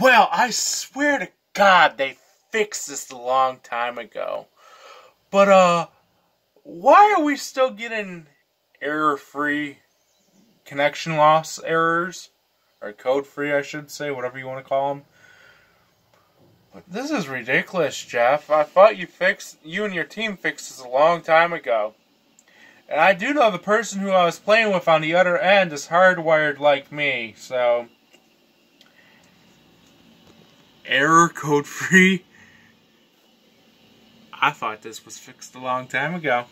Well, I swear to God they fixed this a long time ago. But, uh, why are we still getting error free connection loss errors? Or code free, I should say, whatever you want to call them. But this is ridiculous, Jeff. I thought you fixed, you and your team fixed this a long time ago. And I do know the person who I was playing with on the other end is hardwired like me, so. Error code free? I thought this was fixed a long time ago.